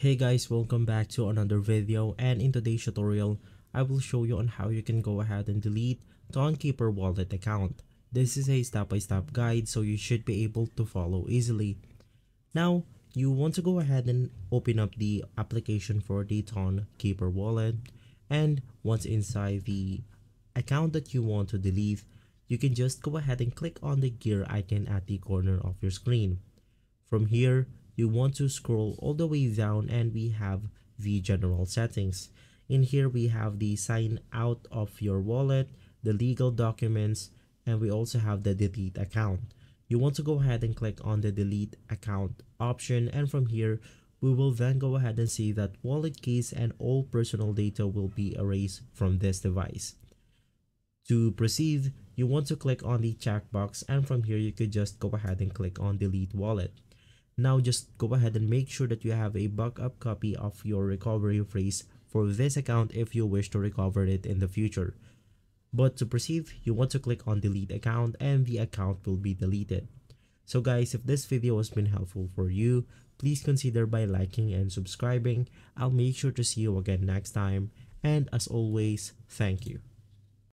Hey guys, welcome back to another video and in today's tutorial, I will show you on how you can go ahead and delete Tonkeeper wallet account. This is a step-by-step -step guide so you should be able to follow easily. Now, you want to go ahead and open up the application for the Tonkeeper wallet and once inside the account that you want to delete, you can just go ahead and click on the gear icon at the corner of your screen. From here, you want to scroll all the way down and we have the general settings. In here, we have the sign out of your wallet, the legal documents, and we also have the delete account. You want to go ahead and click on the delete account option and from here, we will then go ahead and see that wallet keys and all personal data will be erased from this device. To proceed, you want to click on the checkbox and from here you could just go ahead and click on delete wallet. Now just go ahead and make sure that you have a backup copy of your recovery phrase for this account if you wish to recover it in the future. But to proceed, you want to click on delete account and the account will be deleted. So guys, if this video has been helpful for you, please consider by liking and subscribing. I'll make sure to see you again next time. And as always, thank you.